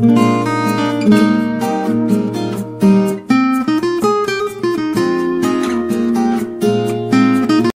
Música